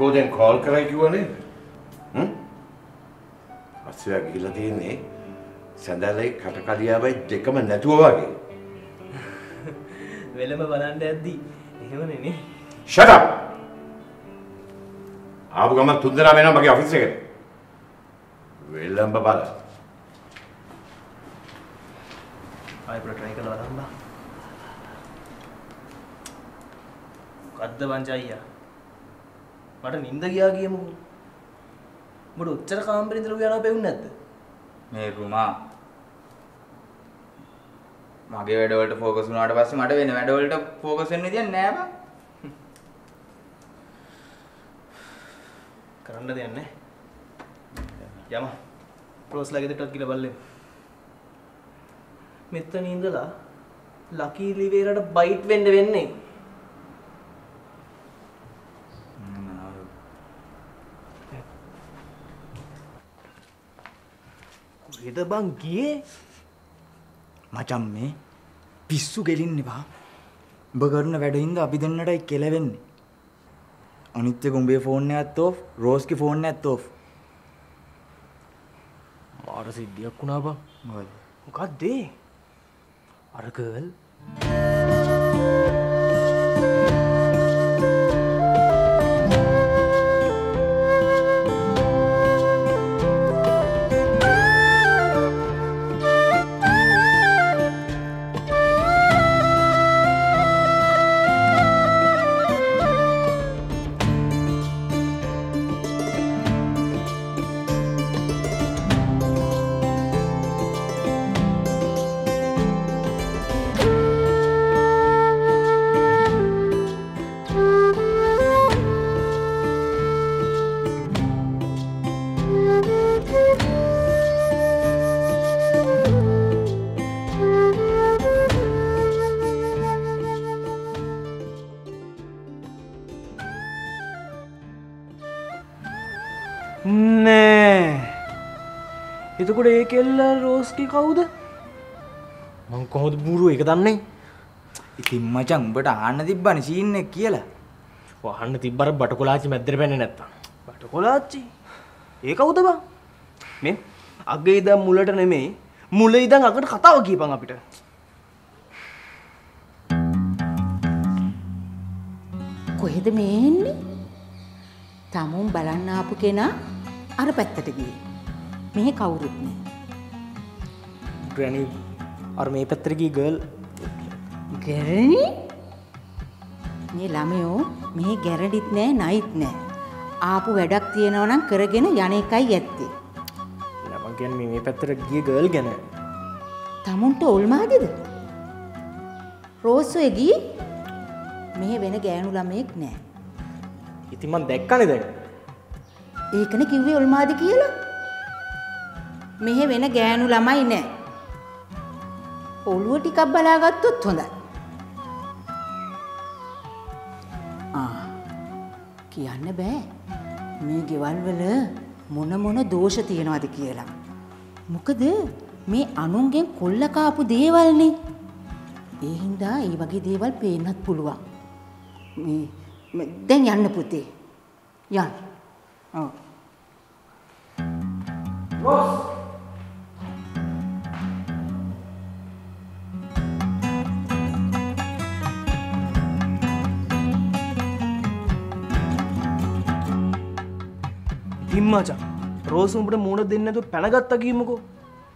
කෝ දැන් කෝල් කරයි කිව්වා නේද? හ්ම්? අස්සයා ගිහිල්ලා තියෙන්නේ සඳලයි කටකලියාවයි දෙකම නැතුව වගේ. වෙලම බලන්න ඇද්දි එහෙමනේ නේ shut up. ආපු ගමන් තුන්දෙනා වෙනවා මගේ ඔෆිස් එකට. වෙලම්බ බල. ආයෙ ප්‍ර try කරලා බලන්න බා මොකද්ද වංච අයියා මට නිින්ද ගියා කියමුකෝ උඹට ඔච්චර කාමරේ ඉඳලා යනවා පෙවුන්නේ නැද්ද? මේ රුමා. මගේ වැඩවලට ෆෝකස් වුණාට පස්සේ මට වෙන වැඩවලට ෆෝකස් වෙන්න විදියක් නෑ බං. කරන්න දෙයක් නැහැ යම. රෝස් ලගේ දෙටත් කියලා බලන්න මෙතන ඉඳලා ලකී ලිවේරට බයිට් වෙන්න වෙන්නේ කොහෙද බං ගියේ මචං මේ පිස්සු ගෙලින්න එපා. උඹ කරන වැඩින්ද අපි දෙන්නටයි කෙලවෙන්නේ. අනිත් එක උඹේ ෆෝන් එකත් ඕෆ්, රෝස්ගේ ෆෝන් එකත් ඕෆ්. මාර සිද්ධියක් වුණා බං මොකද? මොකක්ද ඒ? අර ගර්ල් එතකොට ඒ කෙල්ල රෝස්කි කවුද මං කොහොද බුරුව එක දන්නේ ඉතින් මචං උඹට ආන්න තිබ්බනේ සීන් එක කියලා. වහන්න තිබ්බර බටකොලාචි මැද්දර පැන්නේ නැත්තම් බටකොලාච්චි ඒ කවුද බං මේ අගේ ඉදම් මුලට නෙමෙයි මුල ඉදන් අකට කතාව කියපන් අපිට කොහෙද මේ එන්නේ? තමුන් බලන්න ආපු කෙනා අර පැත්තට ගියේ. මෙහි කවුරුත් නැහැ. ග්‍රැනි අර මේ පැත්තට ගිය ගර්ල් ගැරණි? මේ ළමයෝ මෙහි ගැරඩිත් නෑ නයිත් නෑ. ආපු වැඩක් තියෙනවා නම් කරගෙන යන එකයි ඇත්තේ. මං කියන්නේ මේ පැත්තට ගිය ගර්ල් ගැන තමුන්ට ඔල්මාදද? රෝස් ඔය ගියේ? මෙහි වෙන ගෑනු ළමයෙක් නෑ. ඉතින් මං දැක්කනේ දැන් ඒකනේ කිව්වේ ඔල්මාද කියලා. මෙහෙ වෙන ගෑනු ළමයි නෑ. ඔළුව ටිකක් බලාගත්තොත් හොඳයි. ආ කියන්න බෑ. මේ ගෙවල් වල මොන මොන දෝෂ තියනවද කියලා. මොකද මේ අනුන්ගෙන් කොල්ල කාපු දේවල්නේ. ඒ හින්දා ඒ වගේ දේවල් පේන්නත් පුළුවන්. මේ දැන් යන්න පුතේ. යන්න. ඔව්. ඉතින් මචං රෝස් උඹට මූණ දෙන්නේ නැතුව පැනගත්තා කියමුකෝ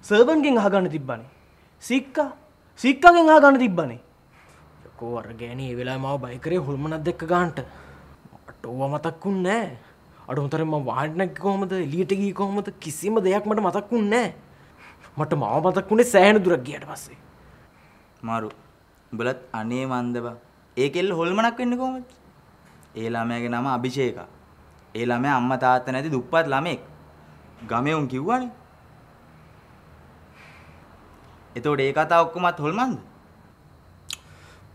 සර්වන්ගෙන් අහගන්න තිබ්බනේ සික්කා සික්කාගෙන් අහගන්න තිබ්බනේ යකෝ අර ගෑණි ඒ වෙලාවේ මාව බය කරේ හොල්මනක් දෙක්ක ගන්නට මට ඕවා මතක්ුන්නේ නැහැ අඩුතරම මම වාහනයක් නැග්ගේ කොහමද එළියට ගියේ කොහමද කිසිම දෙයක් මට මතක්ුන්නේ නැහැ මට මාව මතක්ුනේ සෑහෙන දුරක් ගියට පස්සේ මාරු. උඹලත් අනේ මන්ද බං. ඒ කෙල්ල හොල්මනක් වෙන්නේ කොහොමද? ඒ ළමයාගේ නම අභිෂේකා. ඒ ළමයා අම්මා තාත්තා නැති දුප්පත් ළමෙක්. ගමේ උන් කිව්වනේ. එතකොට ඒ කතාව ඔක්කොමත් හොල්මන්ද?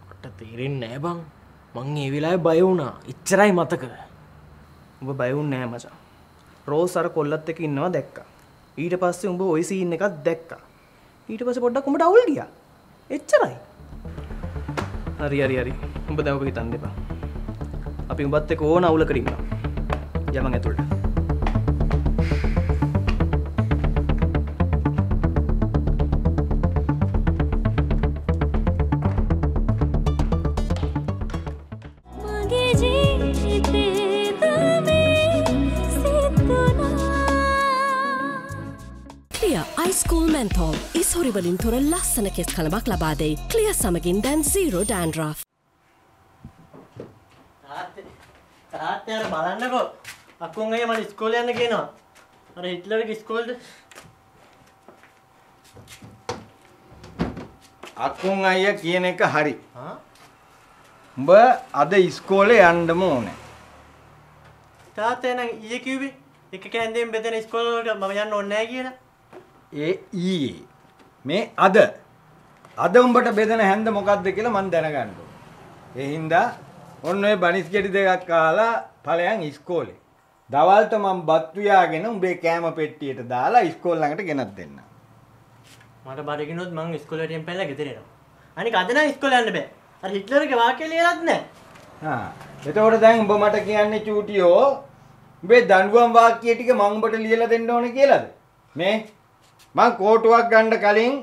මට තේරෙන්නේ නෑ බං මං ඒ වෙලාවේ බය වුණා එච්චරයි මතක උඹ බය වුන්නේ නෑ මචං රෝස් අර කොල්ලත් එක්ක ඉන්නවා දැක්කා. ඊට පස්සේ උඹ ওই සීන් එකක් දැක්කා. ඊට පස්සේ පොඩ්ඩක් උඹට අවුල් ගියා. එච්චරයි. හරි හරි හරි. උඹ දැන් ඔක හිතන්න එපා. අපි උඹත් එක්ක ඕන අවුලකට ඉන්නවා. යමන් ඇතුළට. අයිස්කූල් මෙන්තෝල් ඉස්හොරිවලින් තුර ලස්සන කෙස් කලමක් ලබාදෙයි ක්ලිය සමගින් දැන් සීරෝ ඩෑන්ඩ්‍රා. තාත්තේ අර බලන්නකෝ අක්කුන් අයියා මට ඉස්කෝලේ යන්න කියනවා අර හිට්ලර්ගේ ඉස්කෝලේද අක්කුන් අයිය කියන එක හරි. උඹ අද ඉස්කෝලේ යන්නම ඕනේ. තාත්තේ නම් ඊයේ කිව්වේ එක කැන්දෙන් බෙදෙන ඉස්කෝල වලට මම යන්න ඕනේ නැහැ කියලා ඒ ඊයේ මේ අද අද උඹට බෙදෙන හැන්ද මොකක්ද කියලා මන් දැනගන්න ඕනේ. ඒ හින්දා ඔන්න ඔය බනිස් ගෙඩි දෙකක් කාලා ඵලයන් ඉස්කෝලේ. දවල්ට මම බත් උයාගෙන උඹේ කෑම පෙට්ටියට දාලා ඉස්කෝල ළඟට ගෙනත් දෙන්න. මට බඩගිනොත් මං ඉස්කෝලේට යන්න පැනලා ගෙදර එනවා අනික අද නම් ඉස්කෝලේ යන්න බෑ අර හිට්ලර්ගේ වාක්‍ය ලියලත් නැහැ හා එතකොට දැන් උඹ මට කියන්නේ චූටියෝ උඹේ දඬුවම් වාක්‍ය ටික මම උඹට ලියලා දෙන්න ඕනේ කියලාද? මේ මං කෝටුවක් ගන්න කලින්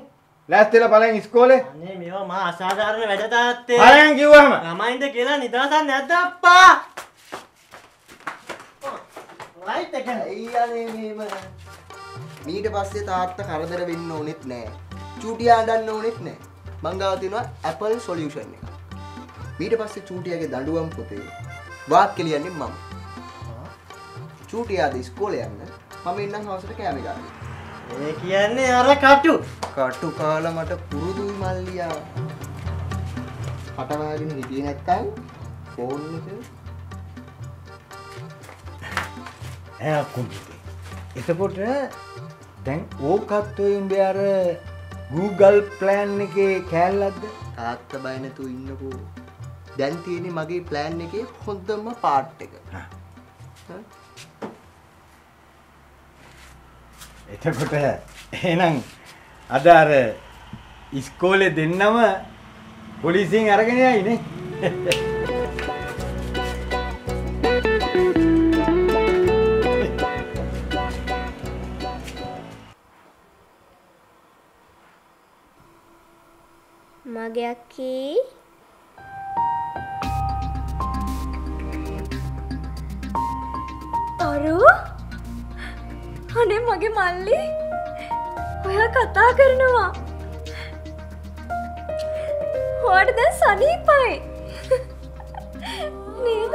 ලෑස්තිලා බලන් ඉස්කෝලේ. අනේ මේවා මා අසාධාරණ වැඩ තාත්තේ බලන් කිව්වම ළමයින්ද කියලා නිදහසක් නැද්ද අප්පා ලයිට් එක අයියනේ මේම මීට පස්සේ තාත්ත කරදර වෙන්න ඕනෙත් නෑ. චූටිය අඩන්න ඕනෙත් නෑ. මංගාව තියෙනවා Apple සොලියුෂන් එක. මීට පස්සේ චූටියගේ දඬුවම් පොතේ වාක්‍ය ලියන්නේ මම. චූටිය අද ඉස්කෝලේ යන්න මම ඉන්නම් හවසට කෑම ගන්න. ඒ කියන්නේ අර කටු. කටු කාලා මට පුරුදුයි මල්ලියා. පටවාගෙන හිටියේ නැත්තම් ෆෝන් එක කුඹුතේ. එතකොට දැන් ඕකත් ඔය උඹේ අර Google plan එකේ කෑල්ලක්ද? තාත්ත බය නැතුව ඉන්නකෝ දැන් තියෙන්නේ මගේ ප්ලෑන් එකේ හොඳම පාර්ට් එක. එතකොට එහෙනම් අද අර ඉස්කෝලේ දෙන්නම පොලිසියෙන් අරගෙන යයිනේ. මගේ අක්කී අරු? අනේ මගේ මල්ලි. ඔයා කතා කරනවා. හොට දැන් සනීපයි. නේද?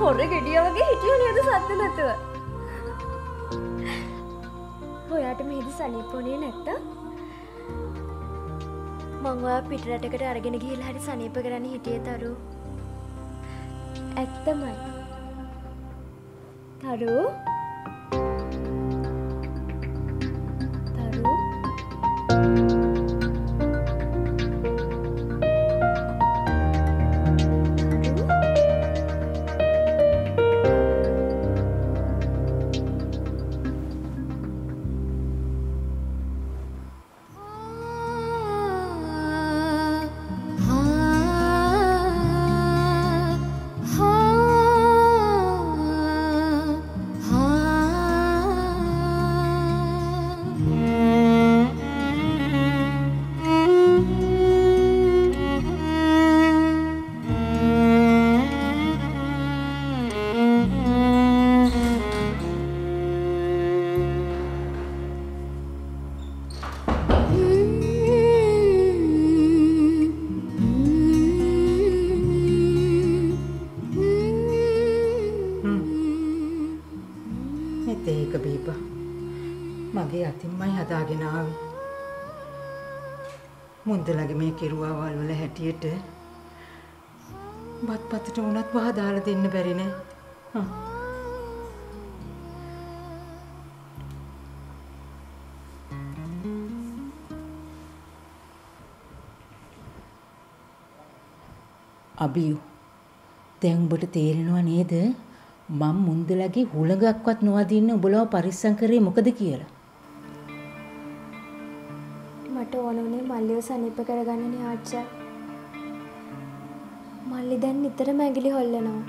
හොර ගෙඩිය වගේ හිටිය නේද සත්ත නැතුව? ඔයාට මෙහිද සනීපොනේ නැත්ත මංවා පිටරටකට අරගෙන ගිහිල් හරි සනීප කරන්න හිටිය තරු. ඇත්තමයි. තරු තරු? කිරුවාවල් වල හැටියට බත් පතට උනත් වහ දාලා දෙන්න බැරි නේ. හ්ම්. අබියු දැන් උඹට තේරෙනව නේද මම මුන්දලගේ හුළඟක්වත් නොවදින්න උඹලව පරිස්සම් කරේ මොකද කියලා. මට ඕන වුණේ මල්ලිව සනීප කරගන්නනේ ආච්චා. මල්ලි දැන් නිතරම ඇඟිලි හොල්ලනවා.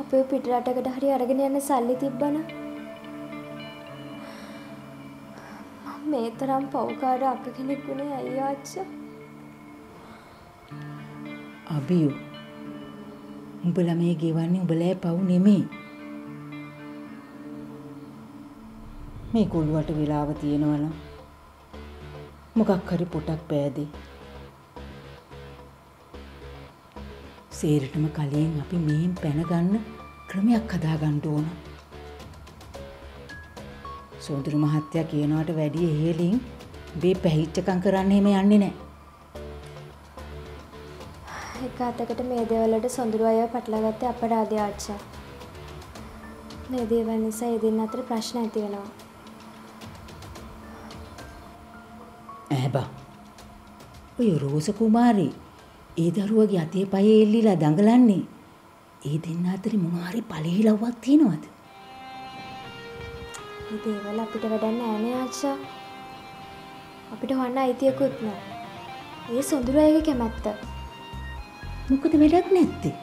අපේ පිටරටකට හරි අරගෙන යන්න සල්ලි තිබ්බන. මම මේ තරම් පව්කාර අක්ක කෙනෙක් වුණේ ඇයි ආච්චා? අබියු උඹලා මේ ගෙවන්නේ උඹලා පව් නෙමෙයි. මේ කොළුවට වෙලාව තියෙනවනම් මොකක් හරි පොටක් පෑදේ. සේරටම කලින් අපි මෙහෙන් පැනගන්න ක්‍රමයක් හදාගන්න ඕන. සෝදරු මහත්තයා කියනවට වැඩිය ඉහලින් මේ පැහිච්චකම් කරන්න එහෙම යන්නේ නැහැ. එක අතකට මේ දේවල්වලට සොඳුරු අයව පටලගත්තේ අපරාධය ආච්චා. මේ දේවල් නිසා ඒ දෙන්න අතර ප්‍රශ්න ඇති වෙනවා. ඇබා ඔය රෝස කුමාරී ඒ දරුවගේ අතේ පයේ එල්ලිලා දඟලන්නේ ඒ දෙන්න අතරේ මොනවාරි පලහිලව්වක් තියෙනවද? මේ දේවල් අපිට වැඩක් නෑනේ ආච්චා. අපිට හොන්න අයිතියකුත් නෑ. ඒ සොඳුරු අයගේ කැමැත්ත. මොකද වැඩක් නැත්තේ?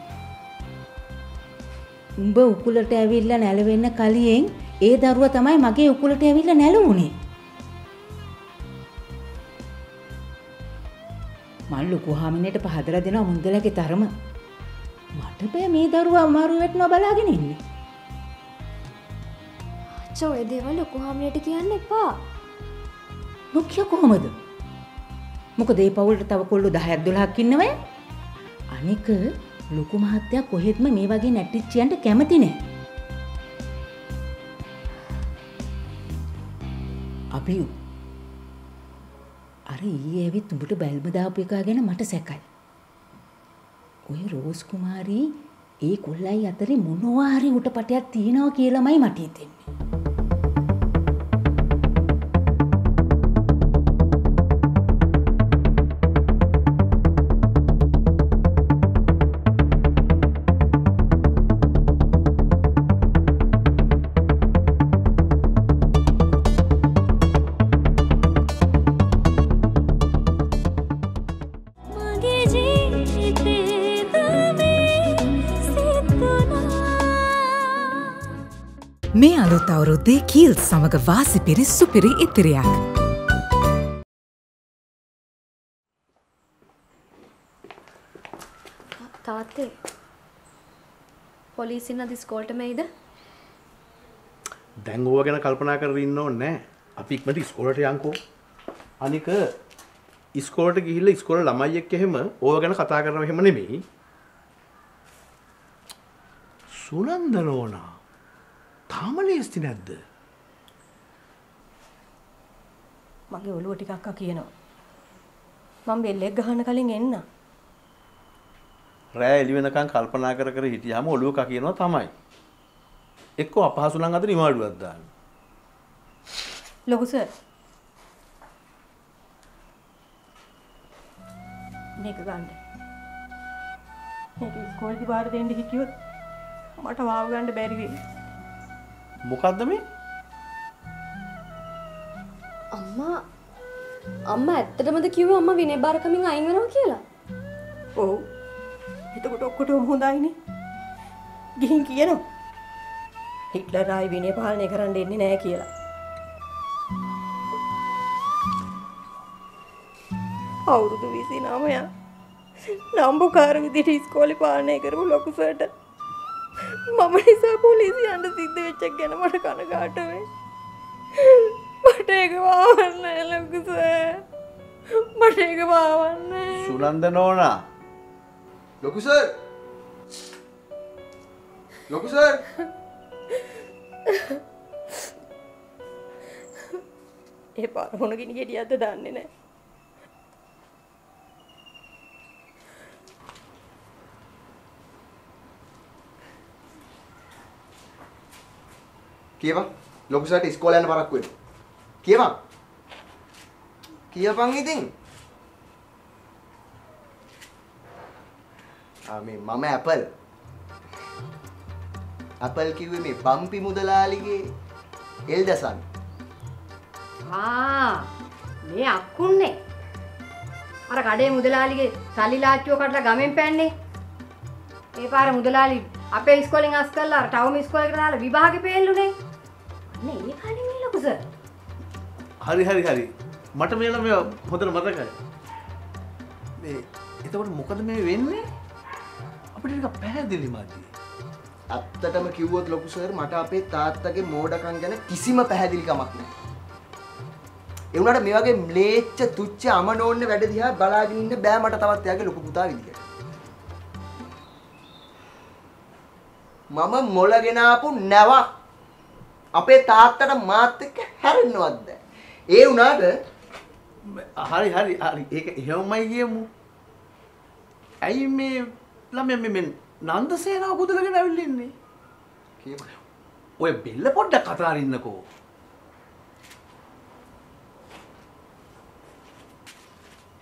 උඹ උකුලට ඇවිල්ලා නැලවෙන්න කලින් ඒ දරුවා තමයි මගේ උකුලට ඇවිල්ලා නැලුනේ. මල් ලොකු හාමිනේට පහදලා දෙනවා මුන්දලගේ තරම. මට බෑ මේ දරුවා අමාරු වෙටනවා බලාගෙන ඉන්නේ. ඔය දේවල් ලොකු හාමිනේට කියන්න එපා. නොකිය කොහොමද? මොකද ඒ පවුලට තව කොල්ලෝ 10ක් 12ක් ඉන්නවය. අනික ලොකු මහත්තයා කොහෙත්ම මේ වගේ නැටිච්චියන්ට කැමති නෑ. අපි අර ඊයේ ඇවිත් උඹට බැල්ම දාපු එකා ගැන මට සැකයි. ඔය රෝස් කුමාරී ඒ කොල්ලයි අතරේ මොනවා හරි උටපටයක් තියෙනවා කියලාමයි මට හිතෙන්නේ. අවුරුද්දේ කීල් සමඟ වාසි පිරි සුපිරි ඉතිරියක්. තාත්තේ පොලිසින් අද ඉස්කෝලට මෙයිද? දැන් ඕව ගැන කල්පනා කරගෙන ඉන්න ඕනේ නැහැ. අපි ඉක්මනට ඉස්කෝලේට යන්කෝ. අනික ඉස්කෝලේට ගිහිල්ලා ඉස්කෝලේ ළමයි එක්ක එහෙම ඕව ගැන කතා කරනව එහෙම නෙමෙයි. සුනන්ද නෝනා තාම ලේස්ති නැද්ද? මගේ ඔළුව ටිකක් අක්කා කියනවා. මම බෙල්ලෙක් ගහන්න කලින් එන්න. රෑ එළි වෙනකන් කල්පනා කර කර හිටියාම ඔළුව කා කියනවා තමයි. එක්කෝ අපහසු නම් අද නිවාඩුවක් දාන්න. ලොකු සර්. මේක ගන්න. මේක ඉස්කෝලේදී බාර දෙන්න හිටියොත් මට වාව ගන්න බැරි වෙයි. මොකද්ද මේ? අම්මා අම්මා ඇත්තටමද කිව්වේ අම්මා විනය බාරකමින් අයින් වෙනවා කියලා? ඔව්. එතකොට ඔක්කොටම හොඳයිනේ. ගිහින් කියනවා. හිට්ලර් ආයි විනය පාලනය කරන්න එන්නේ නැහැ කියලා. අවුරුදු 29 නම්බුකාර විදිහට ඉස්කෝලේ පාලනය කරපු ලොකු සර්ට මම නිසා පොලිසියන්ට සිද්ධ වෙච්ච එක ගැන මට කනගාටු වෙයි. මට ඒක වාවන්න ලොකු සර්. මට ඒක වාවන්න. සුනන්ද නෝනා ලොකු සර් ලොකු සර් ඒ පාර මොන ගිනි ගෙඩියක්ද දන්නේ නැහැ. කියපන්. ලොකු සර්ට ඉස්කෝලේ යන්න පරක්කු වෙන්න. කියපන්. කියපන් ඉතින්. ආ මේ මම ඇපල් අපල් කිව්වේ මේ බම්පි මුදලාලිගේ එල්දසන්. ආ මේ අක්කුන්නේ. අර කඩේ මුදලාලිගේ සල්ලි ලාච්චුව කඩලා ගමෙන් පැන්නේ. ඒ පාර මුදලාලි අපේ ඉස්කෝලෙන් අස් කරලා අර ටවුම් ඉස්කෝලේකට දාලා විභාගෙ පෙල්ලුනේ. අන්න ඒ කණේ මේ ලොකු සර් හරි හරි හරි. මට මේ ළමයා හොඳට මතකයි මේ එතකොට මොකද මේ වෙන්නේ? අපිට ටිකක් පැහැදිලි මදි. ඇත්තටම කිව්වොත් ලොකු සර් මට අපේ තාත්තගේ මෝඩකම් ගැන කිසිම පැහැදිලිකමක් නැහැ. ඒ වුණාට මේ වගේ ම්ලේච්ඡ තුච්ච අමනෝන්න වැඩ දිහා බලාගෙන ඉන්න බෑ මට තවත් එයාගේ ලොකු පුතා විදියට. මම මොළගෙන ආපු නැවක් අපේ තාත්තට මාත් එක්ක හැරෙන්නවත් බෑ. ඒ වුණාට හරි හරි හරි. ඒක එහෙමයි කියමු. ඇයි මේ ළමයා මේ මේ නන්ද සේනාව බුදලගෙන ඇවිල්ලා ඉන්නේ? ඔය බෙල්ල පොඩ්ඩක් කතා අරින්නකෝ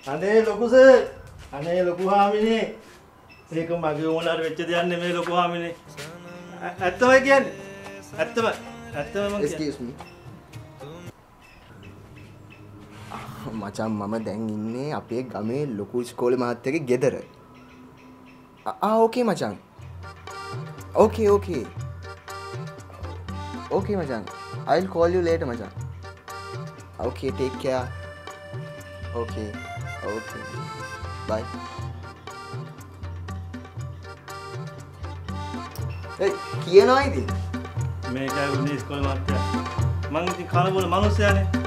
අනේ ලොකුස අනේ ලොකු හාමිනේ. ඒක මගේ ඕනට වෙච්ච දෙයක් නෙමෙයි ලොකු හාමිනේ. ඇත්තමයි කියන්නේ. ඇත්තම ඇත්තම excuse me. මචන් මම දැන් ඉන්නේ අපේ ගමේ ලොකු ස්කෝල මහත්තයගේ ගෙදර. ඕකේ මචන්. ඕකේ ඕකේ. ඕකේ මචන්. Call you later මචන්. Okay, take care. Okay. Okay. Bye. ඒ කියනවා ඉතින්. මේකයි උනේ ඉස්කෝලේ මාත්‍යා මං ඉතින් කන බොන මිනිස්සයානේ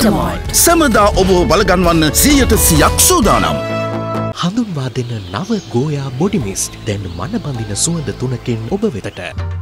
නෙස්ටමෝල් සැමදා ඔබ බලගන්වන්න සීයට සියක් සූදානම්. හඳුන්වා දෙන්න නව ගෝයා බොඩිමිස්ට් දැන් මනබඳින සුවඳ තුනකින් ඔබ වෙතට.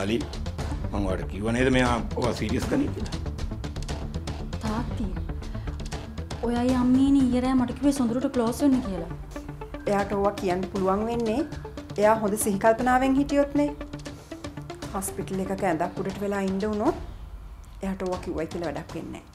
නතාලි මං ඔයාලට කිව්ව නේද මෙයා ඔයා සීරියස් කනේ කියලා. තාත්ති ඔයයි අම්මීනි ඊයරෑ මට කිව්වේ සොඳුරට ක්ලෝස් වෙන්න කියලා. එයාට ඕවා කියන්න පුළුවන් වෙන්නේ එයා හොඳ සිහිකල්පනාවෙන් හිටියොත්නේ හොස්පිටල් එකක ඇඳක් උඩට වෙලා ඉන්න වුණොත් එයාට ඕවා කිව්වයි කියලා වැඩක් වෙන්නේ නැහැ.